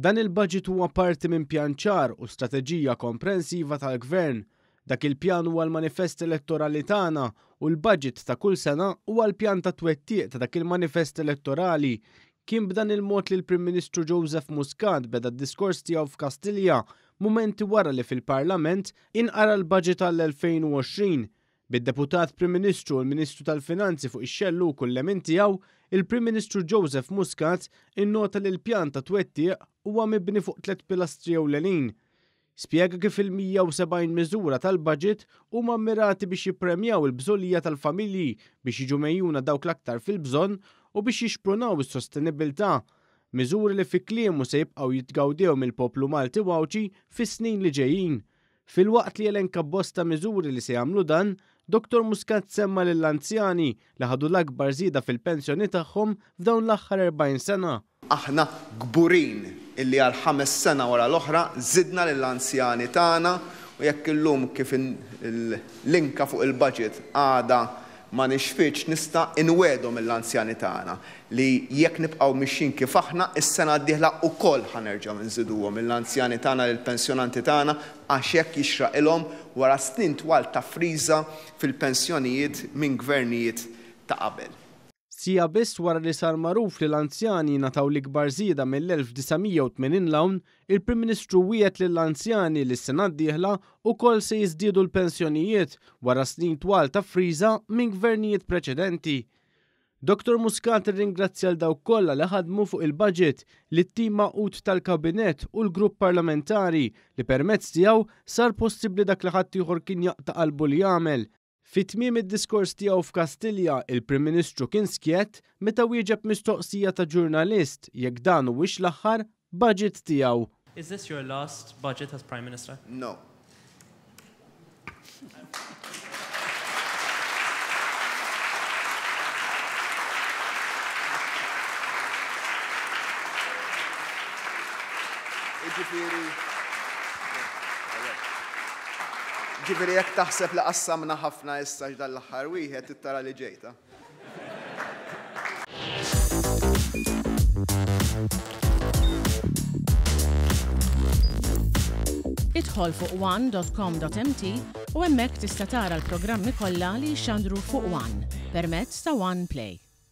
Dan il-budget huwa parti minn pjan ċar u strateġija komprensiva tal-Gvern. Dak il-pjan huwa l-manifest elettorali tagħna u l-budget ta' kull sena huwa l-pjan ta' twettiq ta' dak il-manifest elettorali. Kien b'dan il-mod li l-Prim Ministru Joseph Muscat beda d-diskors tiegħu f'Kastilja, mumenti wara li fil-Parlament inqara l-budget għall-2020. Bid-Deputat Prim Ministru u l-Ministru tal-Finanzi fuq ix-xellug u l-lemin tiegħu, il-Prim Ministru Joseph Muscat innota li l-pjan ta' twettiq huwa mibni fuq tliet pilastri ewlenin. Spjega kif il-170 miżura tal-Budget huma mmirati biex jippremjaw il-bżulija tal-familji biex jiġu megħjuna dawk l-aktar fil-bżonn u biex jixprunaw is-sostenibbiltà, miżuri li fi kliemu se jibqgħu jitgawdew mill-poplu Malti u Għawdxi fis-snin li ġejjin. Filwaqt li elenka bosta miżuri li se jagħmlu dan, Dottor Muscat semma lill-anzjani li ħadu l-akbar żieda fil-pensjoni tagħhom f'dawn l-aħħar 40 sena. Aħna kburin illi għal ħames sena wara l-oħra żidna lill-anzjani tagħna u jekk illum kif l-inka fuq il-budget għadha Ma nixfitx, nista' inwegħedhom lill-anzjani tagħna li jekk nibqgħu mixjin kif aħna, is-sena d-dieħla wkoll ħa nerġgħu nżiduhom lill-anzjani tagħna, lill-pensjonanti tagħna għax hekk jixraqilhom wara snin twal ta' friża fil-pensjonijiet minn gvernijiet ta' qabel. Siegħa biss wara li sar magħruf li l-anzjani jingħataw l-ikbar żieda mill-1980 'l hawn, Il-Prim Ministru wiegħed lill-anzjani li s-sena d-dieħla wkoll se jiżdiedu l-pensjonijiet wara snin twal ta' friża minn Gvernijiet preċedenti. Dottor Muscat irringrazzja 'l dawk kollha li ħadmu fuq il-Budget, lit-tim magħqud tal-Kabinett u l-Grupp Parlamentari li permezz tiegħu sar possibbli dak li ħaddieħor kien jaqta' qalbu li jagħmel. Fi tmiem id-diskors tiegħu f'Kastilja, il-Prim Ministru kien skjett meta wieġeb mistoqsija ta' ġurnalist jekk dan huwiex l-aħħar Budget tiegħu. Is this your last Budget as Prime Minister? No. Jiġifieri, Ġifieri jekk taħseb li qassamna ħafna issa x'dan l-aħħar wieħed trid tara li ġejt, ha! Idħol fuq one dot com dot mt u hemmhekk tista' tara l-programmi kollha li jixxandru fuq one permezz ta' one play.